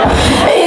Yeah.